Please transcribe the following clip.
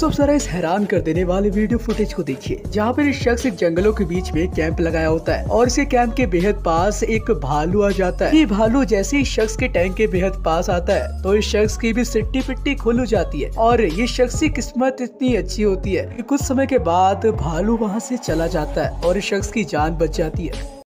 तो सब सारा इस हैरान कर देने वाले वीडियो फुटेज को देखिए, जहाँ पर इस शख्स जंगलों के बीच में कैंप लगाया होता है और इसे कैंप के बेहद पास एक भालू आ जाता है। ये भालू जैसे ही शख्स के टैंक के बेहद पास आता है तो इस शख्स की भी सिट्टी पिट्टी खुल जाती है और ये शख्स की किस्मत इतनी अच्छी होती है की कुछ समय के बाद भालू वहाँ से चला जाता है और इस शख्स की जान बच जाती है।